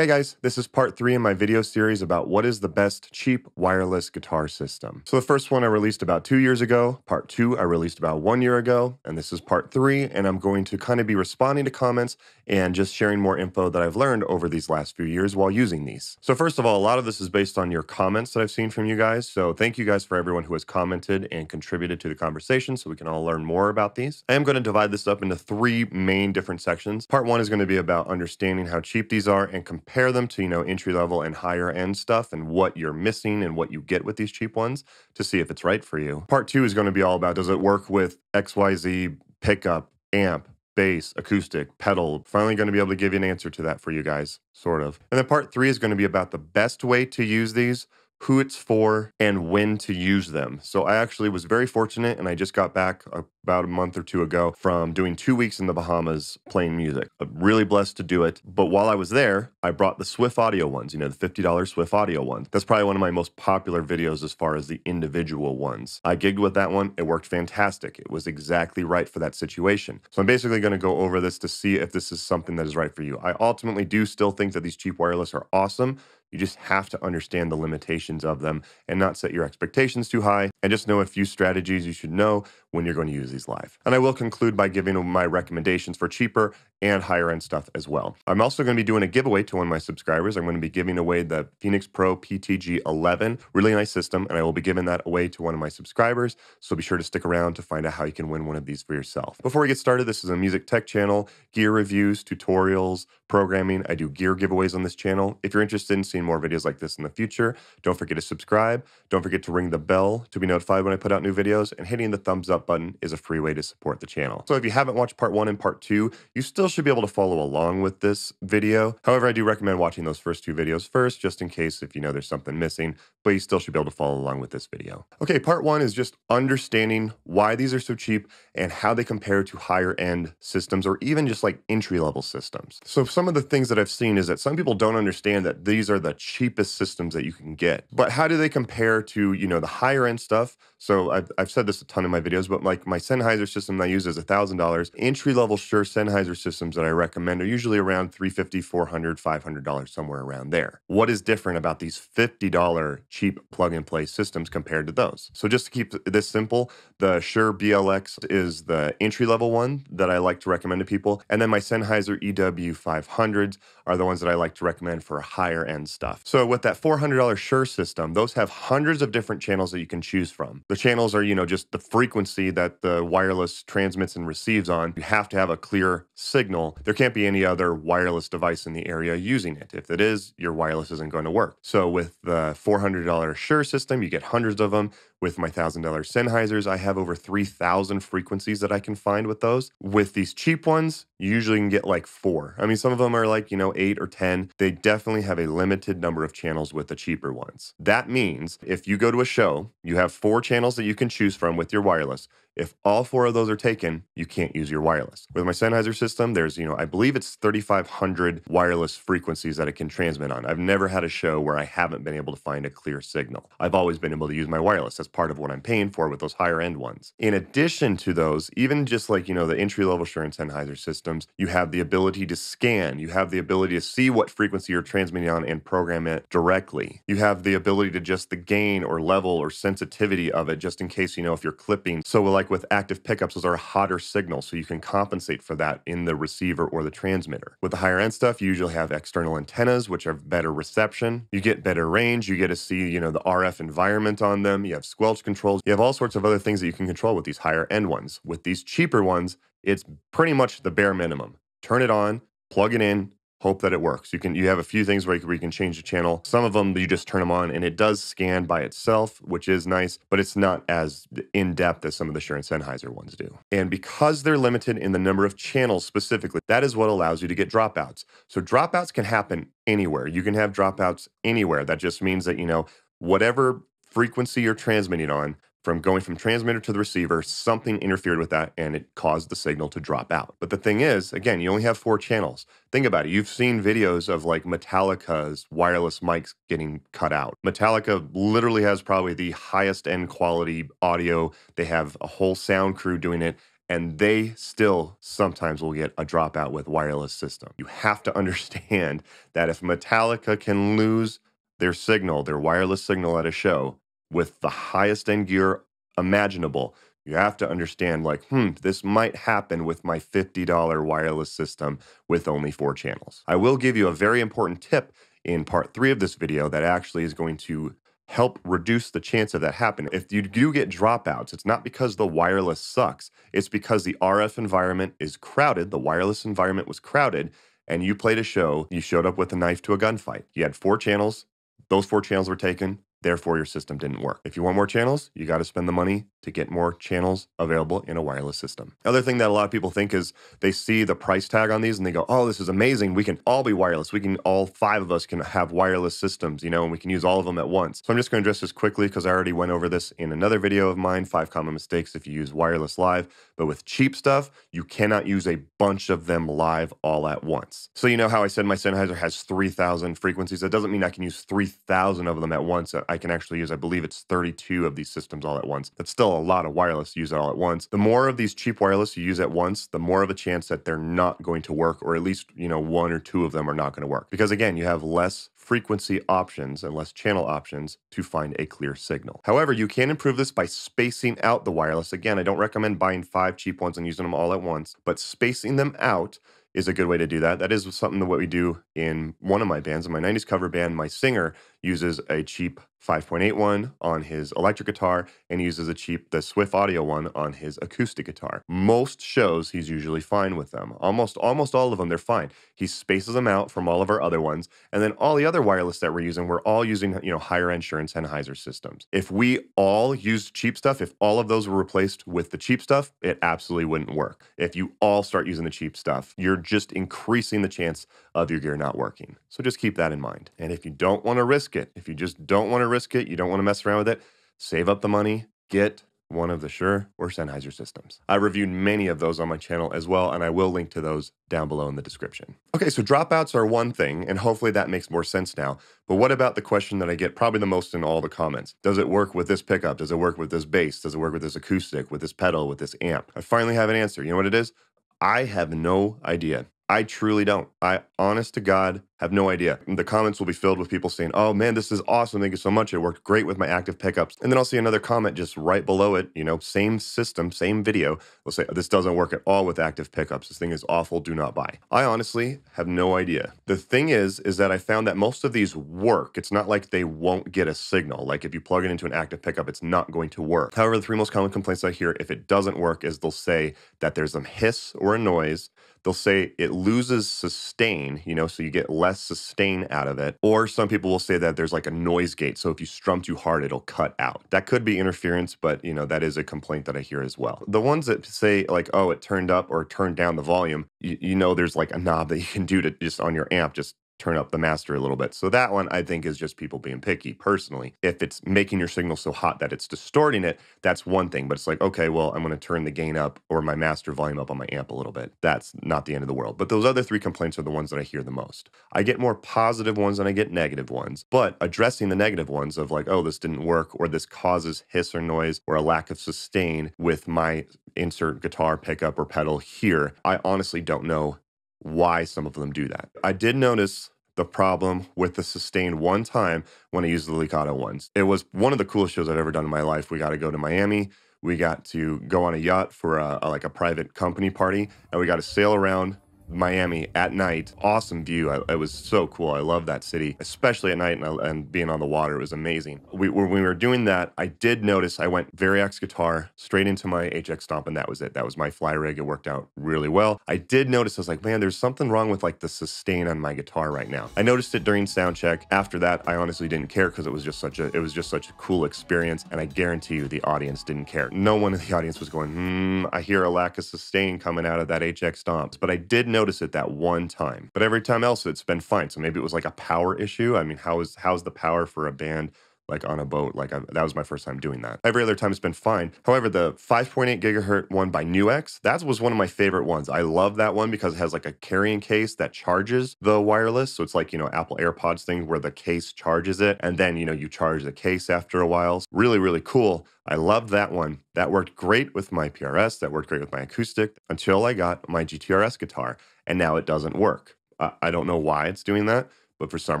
Hey guys, this is part three in my video series about what is the best cheap wireless guitar system. So the first one I released about two years ago, part two I released about one year ago, and this is part three, and I'm going to kind of be responding to comments and just sharing more info that I've learned over these last few years while using these. So first of all, a lot of this is based on your comments that I've seen from you guys, so thank you guys for everyone who has commented and contributed to the conversation so we can all learn more about these. I am going to divide this up into three main different sections. Part one is going to be about understanding how cheap these are and comparing compare them to, you know, entry level and higher end stuff and what you're missing and what you get with these cheap ones to see if it's right for you. Part two is going to be all about does it work with XYZ pickup, amp, bass, acoustic, pedal. Finally, going to be able to give you an answer to that for you guys, sort of. And then part three is going to be about the best way to use these who it's for, and when to use them. So I actually was very fortunate and I just got back about a month or two ago from doing two weeks in the Bahamas playing music. I'm really blessed to do it. But while I was there, I brought the Swiff Audio ones, you know, the $50 Swiff Audio ones. That's probably one of my most popular videos as far as the individual ones. I gigged with that one. It worked fantastic. It was exactly right for that situation. So I'm basically going to go over this to see if this is something that is right for you. I ultimately do still think that these cheap wireless are awesome. You just have to understand the limitations of them and not set your expectations too high and just know a few strategies you should know when you're going to use these live. And I will conclude by giving my recommendations for cheaper and higher end stuff as well. I'm also going to be doing a giveaway to one of my subscribers. I'm going to be giving away the Phenyx Pro PTG 11, really nice system, and I will be giving that away to one of my subscribers. So be sure to stick around to find out how you can win one of these for yourself. Before we get started, this is a music tech channel, gear reviews, tutorials, programming. I do gear giveaways on this channel. If you're interested in seeing more videos like this in the future, don't forget to subscribe. Don't forget to ring the bell to be notified when I put out new videos, and hitting the thumbs up button is a free way to support the channel. So if you haven't watched part one and part two, you still should be able to follow along with this video. However, I do recommend watching those first two videos first, just in case if you know there's something missing, but you still should be able to follow along with this video. Okay, part one is just understanding why these are so cheap and how they compare to higher end systems or even just like entry level systems. So some of the things that I've seen is that some people don't understand that these are the cheapest systems that you can get. But how do they compare to, you know, the higher end stuff? So I've, I've said this a ton in my videos, but like my Sennheiser system that I use is $1,000. Entry level Shure Sennheiser systems that I recommend are usually around $350, $400, $500, somewhere around there. What is different about these $50 cheap plug and play systems compared to those? So just to keep this simple, the Shure BLX is the entry level one that I like to recommend to people. And then my Sennheiser EW500s are the ones that I like to recommend for higher end stuff. So with that $400 Shure system, those have hundreds of different channels that you can choose from. The channels are, you know, just the frequency that the wireless transmits and receives on. You have to have a clear signal. There can't be any other wireless device in the area using it. If it is, your wireless isn't going to work. So with the $400 Shure system, you get hundreds of them. With my $1,000 Sennheisers, I have over 3,000 frequencies that I can find with those. With these cheap ones, you usually can get like four. I mean, some of them are like, you know, eight or 10. They definitely have a limited number of channels with the cheaper ones. That means if you go to a show, you have four channels that you can choose from with your wireless. If all four of those are taken, you can't use your wireless. With my Sennheiser system, there's, you know, I believe it's 3,500 wireless frequencies that it can transmit on. I've never had a show where I haven't been able to find a clear signal. I've always been able to use my wireless. That's part of what I'm paying for with those higher end ones. In addition to those, even just like, you know, the entry level Shure and Sennheiser systems, you have the ability to scan. You have the ability to see what frequency you're transmitting on and program it directly. You have the ability to adjust the gain or level or sensitivity of it just in case, you know, if you're clipping. So like with active pickups, those are hotter signal, so you can compensate for that in the receiver or the transmitter. With the higher end stuff, you usually have external antennas, which have better reception. You get better range. You get to see, you know, the RF environment on them. You have squelch controls. You have all sorts of other things that you can control with these higher end ones. With these cheaper ones, it's pretty much the bare minimum. Turn it on, plug it in, hope that it works. You can you have a few things where you, where you, can change the channel. Some of them you just turn them on and it does scan by itself, which is nice, but it's not as in depth as some of the Shure and Sennheiser ones do. And because they're limited in the number of channels specifically, that is what allows you to get dropouts. So dropouts can happen anywhere. You can have dropouts anywhere. That just means that you know whatever frequency you're transmitting on from going from transmitter to the receiver, something interfered with that and it caused the signal to drop out. But the thing is, again, you only have four channels. Think about it. You've seen videos of like Metallica's wireless mics getting cut out. Metallica literally has probably the highest end quality audio. They have a whole sound crew doing it and they still sometimes will get a dropout with wireless system. You have to understand that if Metallica can lose their signal, their wireless signal at a show with the highest end gear imaginable, you have to understand like, hmm, this might happen with my $50 wireless system with only four channels. I will give you a very important tip in part three of this video that actually is going to help reduce the chance of that happening. If you do get dropouts, it's not because the wireless sucks, it's because the RF environment is crowded, the wireless environment was crowded, and you played a show, you showed up with a knife to a gunfight. You had four channels, those four channels were taken, therefore your system didn't work. If you want more channels, you got to spend the money to get more channels available in a wireless system. Other thing that a lot of people think is they see the price tag on these and they go, "Oh, this is amazing. We can all be wireless. We can all five of us can have wireless systems, you know, and we can use all of them at once." So I'm just going to address this quickly because I already went over this in another video of mine, five common mistakes if you use wireless live, but with cheap stuff, you cannot use a bunch of them live all at once. So you know how I said my Sennheiser has 3000 frequencies? That doesn't mean I can use 3000 of them at once. I can actually use I believe it's 32 of these systems all at once. That's still a lot of wireless to use all at once. The more of these cheap wireless you use at once, the more of a chance that they're not going to work, or at least, you know, one or two of them are not going to work. Because again, you have less frequency options and less channel options to find a clear signal. However, you can improve this by spacing out the wireless. Again, I don't recommend buying five cheap ones and using them all at once, but spacing them out is a good way to do that. That is something that what we do in one of my bands, in my 90s cover band, my singer uses a cheap 5.8 one on his electric guitar and uses a cheap the Swiff Audio one on his acoustic guitar. Most shows he's usually fine with them. Almost almost all of them they're fine. He spaces them out from all of our other ones and then all the other wireless that we're using we're all using you know higher and Sennheiser systems. If we all used cheap stuff, if all of those were replaced with the cheap stuff, it absolutely wouldn't work. If you all start using the cheap stuff, you're just increasing the chance of your gear not working. So just keep that in mind. And if you don't want to risk it, if you just don't want to risk it, you don't want to mess around with it, save up the money, get one of the Shure or Sennheiser systems. I reviewed many of those on my channel as well, and I will link to those down below in the description. Okay, so dropouts are one thing, and hopefully that makes more sense now. But what about the question that I get probably the most in all the comments? Does it work with this pickup? Does it work with this bass? Does it work with this acoustic, with this pedal, with this amp? I finally have an answer. You know what it is? I have no idea. I truly don't. I, honest to God, have no idea. The comments will be filled with people saying, Oh man, this is awesome. Thank you so much. It worked great with my active pickups. And then I'll see another comment just right below it, you know, same system, same video. They'll say, This doesn't work at all with active pickups. This thing is awful. Do not buy. I honestly have no idea. The thing is, is that I found that most of these work. It's not like they won't get a signal. Like if you plug it into an active pickup, it's not going to work. However, the three most common complaints I hear if it doesn't work is they'll say that there's a hiss or a noise they'll say it loses sustain, you know, so you get less sustain out of it. Or some people will say that there's like a noise gate. So if you strum too hard, it'll cut out. That could be interference, but you know, that is a complaint that I hear as well. The ones that say like, oh, it turned up or turned down the volume, you, you know, there's like a knob that you can do to just on your amp, just turn up the master a little bit. So that one I think is just people being picky personally. If it's making your signal so hot that it's distorting it, that's one thing. But it's like, okay, well, I'm going to turn the gain up or my master volume up on my amp a little bit. That's not the end of the world. But those other three complaints are the ones that I hear the most. I get more positive ones than I get negative ones. But addressing the negative ones of like, oh, this didn't work or this causes hiss or noise or a lack of sustain with my insert guitar pickup or pedal here, I honestly don't know why some of them do that. I did notice the problem with the sustain one time when I used the Lekato ones. It was one of the coolest shows I've ever done in my life. We got to go to Miami. We got to go on a yacht for a, a, like a private company party, and we got to sail around Miami at night. Awesome view. I, it was so cool. I love that city, especially at night and, and being on the water. It was amazing. We, when we were doing that, I did notice I went Variax guitar straight into my HX Stomp, and that was it. That was my fly rig. It worked out really well. I did notice I was like, man, there's something wrong with like the sustain on my guitar right now. I noticed it during sound check. After that, I honestly didn't care because it was just such a it was just such a cool experience, and I guarantee you the audience didn't care. No one in the audience was going, hmm, I hear a lack of sustain coming out of that HX Stomps, but I did notice notice it that one time. But every time else, it's been fine. So maybe it was like a power issue. I mean, how is how's the power for a band like on a boat. Like I, that was my first time doing that. Every other time it's been fine. However, the 5.8 gigahertz one by NUX, that was one of my favorite ones. I love that one because it has like a carrying case that charges the wireless. So it's like, you know, Apple AirPods thing where the case charges it and then, you know, you charge the case after a while. Really, really cool. I loved that one. That worked great with my PRS. That worked great with my acoustic until I got my GTRS guitar and now it doesn't work. I don't know why it's doing that but for some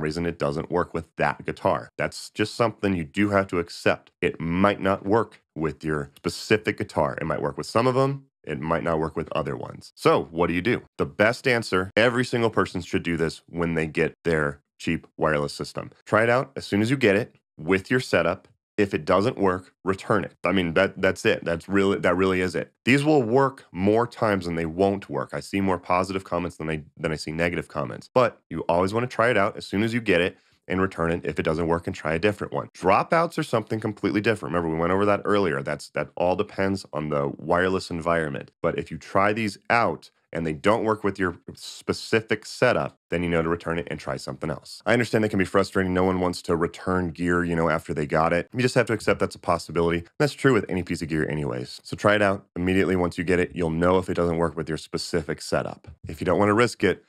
reason it doesn't work with that guitar. That's just something you do have to accept. It might not work with your specific guitar. It might work with some of them, it might not work with other ones. So, what do you do? The best answer every single person should do this when they get their cheap wireless system. Try it out as soon as you get it with your setup if it doesn't work, return it. I mean, that that's it. That's really that really is it. These will work more times than they won't work. I see more positive comments than I than I see negative comments. But you always want to try it out as soon as you get it and return it if it doesn't work and try a different one. Dropouts are something completely different. Remember, we went over that earlier. That's that all depends on the wireless environment. But if you try these out and they don't work with your specific setup, then you know to return it and try something else. I understand that can be frustrating. No one wants to return gear, you know, after they got it. You just have to accept that's a possibility. That's true with any piece of gear anyways. So try it out immediately once you get it. You'll know if it doesn't work with your specific setup. If you don't want to risk it,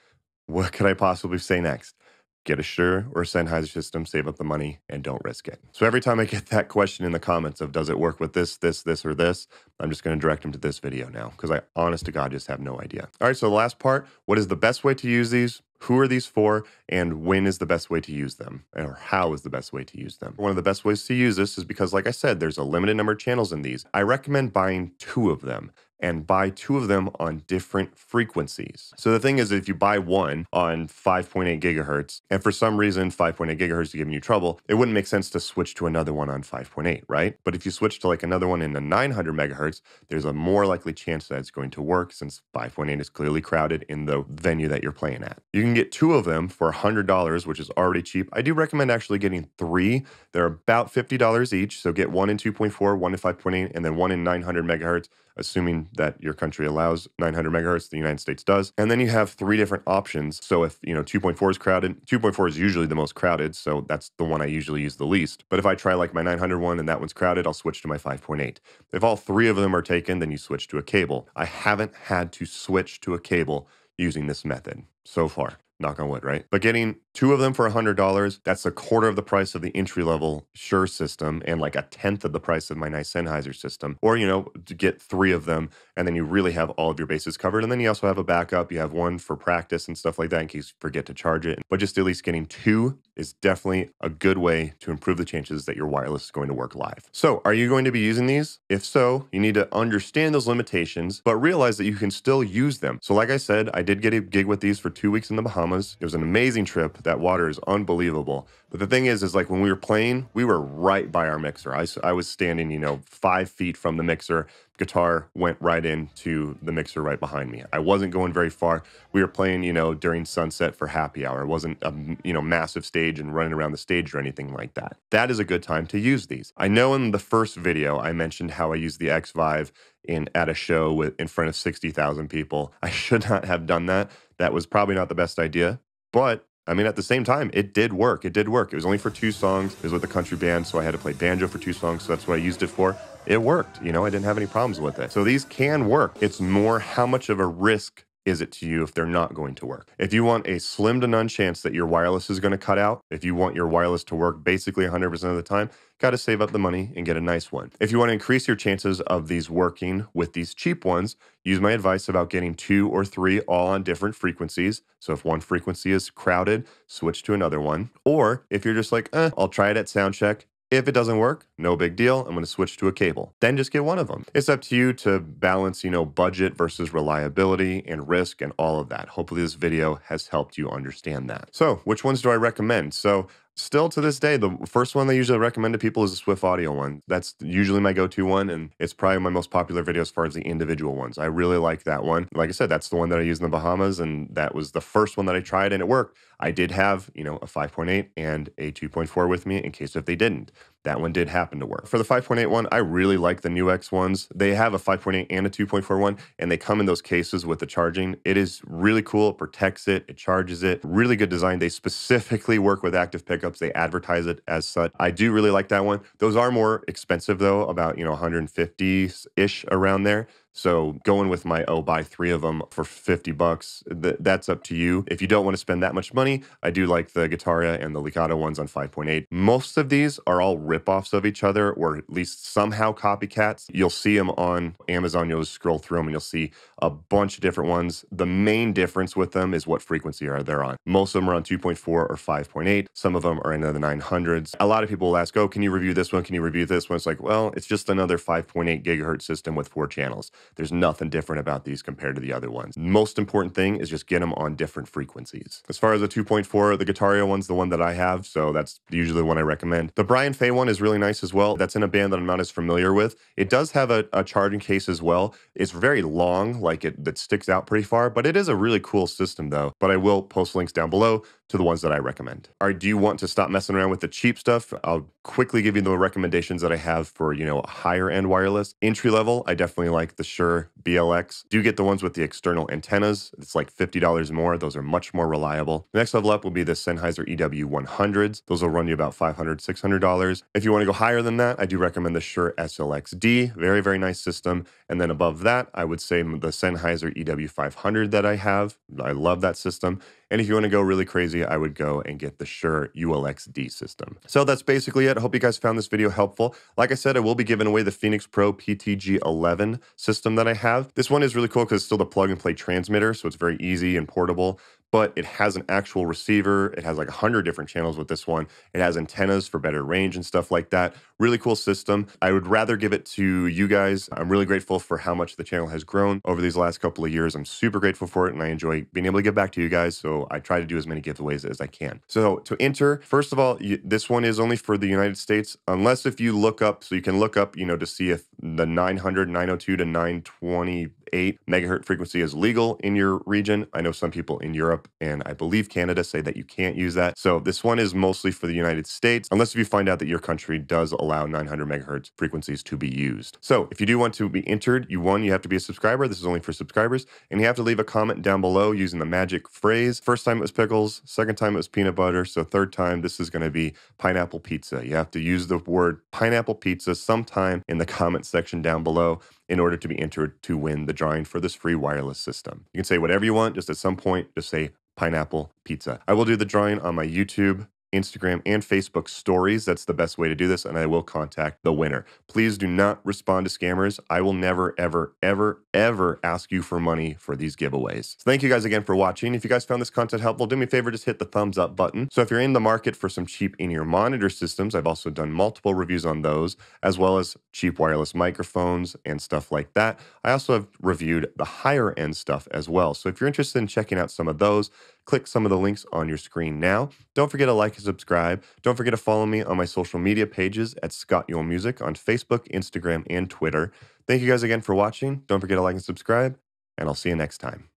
what could I possibly say next? Get a Shure or a Sennheiser system, save up the money, and don't risk it. So every time I get that question in the comments of does it work with this, this, this, or this, I'm just going to direct them to this video now because I honest to God just have no idea. All right, so the last part, what is the best way to use these? Who are these for and when is the best way to use them or how is the best way to use them? One of the best ways to use this is because like I said, there's a limited number of channels in these. I recommend buying two of them and buy two of them on different frequencies. So the thing is, if you buy one on 5.8 gigahertz, and for some reason 5.8 gigahertz is giving you trouble, it wouldn't make sense to switch to another one on 5.8, right? But if you switch to like another one in the 900 megahertz, there's a more likely chance that it's going to work since 5.8 is clearly crowded in the venue that you're playing at. You can get two of them for $100, which is already cheap. I do recommend actually getting three. They're about $50 each. So get one in 2.4, one in 5.8, and then one in 900 megahertz assuming that your country allows 900 megahertz, the United States does. And then you have three different options. So if, you know, 2.4 is crowded, 2.4 is usually the most crowded. So that's the one I usually use the least. But if I try like my 900 one and that one's crowded, I'll switch to my 5.8. If all three of them are taken, then you switch to a cable. I haven't had to switch to a cable using this method so far knock on wood, right? But getting two of them for $100, that's a quarter of the price of the entry level Shure system and like a tenth of the price of my nice Sennheiser system. Or, you know, to get three of them and then you really have all of your bases covered. And then you also have a backup. You have one for practice and stuff like that in case you forget to charge it. But just at least getting two is definitely a good way to improve the chances that your wireless is going to work live. So, are you going to be using these? If so, you need to understand those limitations, but realize that you can still use them. So, like I said, I did get a gig with these for two weeks in the Bahamas. It was an amazing trip. That water is unbelievable. But the thing is, is like when we were playing, we were right by our mixer. I, I was standing, you know, five feet from the mixer. Guitar went right into the mixer right behind me. I wasn't going very far. We were playing, you know, during sunset for happy hour. It wasn't a, you know, massive stage and running around the stage or anything like that. That is a good time to use these. I know in the first video, I mentioned how I used the Xvive in at a show with in front of 60,000 people. I should not have done that. That was probably not the best idea, but I mean, at the same time, it did work. It did work. It was only for two songs. It was with a country band, so I had to play banjo for two songs. So that's what I used it for. It worked. You know, I didn't have any problems with it. So these can work. It's more how much of a risk is it to you if they're not going to work? If you want a slim to none chance that your wireless is going to cut out, if you want your wireless to work basically 100% of the time, got to save up the money and get a nice one. If you want to increase your chances of these working with these cheap ones, use my advice about getting two or three all on different frequencies. So if one frequency is crowded, switch to another one. Or if you're just like, eh, I'll try it at sound check if it doesn't work, no big deal. I'm going to switch to a cable. Then just get one of them. It's up to you to balance, you know, budget versus reliability and risk and all of that. Hopefully this video has helped you understand that. So which ones do I recommend? So still to this day, the first one they usually recommend to people is the Swiff Audio one. That's usually my go-to one, and it's probably my most popular video as far as the individual ones. I really like that one. Like I said, that's the one that I use in the Bahamas, and that was the first one that I tried, and it worked. I did have, you know, a 5.8 and a 2.4 with me in case if they didn't. that one did happen to work. For the 5.8 one, I really like the NUX ones. They have a 5.8 and a 2.4 one, and they come in those cases with the charging. It is really cool. It protects it, it charges it. Really good design. They specifically work with active pickups. They advertise it as such. I do really like that one. Those are more expensive though, about, you know, 150-ish around there. So going with my oh buy three of them for 50 bucks, th- that's up to you. If you don't want to spend that much money, I do like the Getaria and the Lekato ones on 5.8. Most of these are all ripoffs of each other or at least somehow copycats. You'll see them on Amazon. You'll scroll through them and you'll see a bunch of different ones. The main difference with them is what frequency are they on. Most of them are on 2.4 or 5.8. Some of them are in the 900s. A lot of people will ask, oh, can you review this one? Can you review this one? It's like, well, it's just another 5.8 gigahertz system with four channels. There's nothing different about these compared to the other ones. Most important thing is just get them on different frequencies. As far as the 2.4, the Getaria one's the one that I have, so that's usually the one I recommend. The Brian Fay one is really nice as well. That's in a band that I'm not as familiar with. It does have a, a charging case as well. It's very long, like it that sticks out pretty far, but it is a really cool system though. But I will post links down below to the ones that I recommend. All right, do you want to stop messing around with the cheap stuff? I'll quickly give you the recommendations that I have for, you know, higher end wireless. Entry level, I definitely like the Shure BLX. Do get the ones with the external antennas. It's like $50 more. Those are much more reliable. The next level up will be the Sennheiser EW100s. Those will run you about $500, $600. If you want to go higher than that, I do recommend the Shure SLX-D. Very, very nice system. And then above that, I would say the Sennheiser EW500 that I have. I love that system. And if you want to go really crazy, I would go and get the Shure ULX-D system. So that's basically it. I hope you guys found this video helpful. Like I said, I will be giving away the Phenyx Pro PTG11 system that I have. This one is really cool because it's still the plug and play transmitter, so it's very easy and portable but it has an actual receiver. It has like 100 different channels with this one. It has antennas for better range and stuff like that. Really cool system. I would rather give it to you guys. I'm really grateful for how much the channel has grown over these last couple of years. I'm super grateful for it and I enjoy being able to give back to you guys. So I try to do as many giveaways as I can. So to enter, first of all, you, this one is only for the United States, unless if you look up, so you can look up, you know, to see if the 900, 902 to 920 8 megahertz frequency is legal in your region. I know some people in Europe and I believe Canada say that you can't use that. So this one is mostly for the United States, unless if you find out that your country does allow 900 megahertz frequencies to be used. So if you do want to be entered, you one, you have to be a subscriber. This is only for subscribers. And you have to leave a comment down below using the magic phrase. First time it was pickles, second time it was peanut butter. So third time, this is going to be pineapple pizza. You have to use the word pineapple pizza sometime in the comment section down below in order to be entered to win the drawing for this free wireless system. You can say whatever you want, just at some point, just say pineapple pizza. I will do the drawing on my YouTube Instagram, and Facebook stories. That's the best way to do this, and I will contact the winner. Please do not respond to scammers. I will never, ever, ever, ever ask you for money for these giveaways. So thank you guys again for watching. If you guys found this content helpful, do me a favor, just hit the thumbs up button. So if you're in the market for some cheap in-ear monitor systems, I've also done multiple reviews on those, as well as cheap wireless microphones and stuff like that. I also have reviewed the higher end stuff as well. So if you're interested in checking out some of those, click some of the links on your screen now. Don't forget to like and subscribe. Don't forget to follow me on my social media pages at Scott Uhl Music on Facebook, Instagram, and Twitter. Thank you guys again for watching. Don't forget to like and subscribe, and I'll see you next time.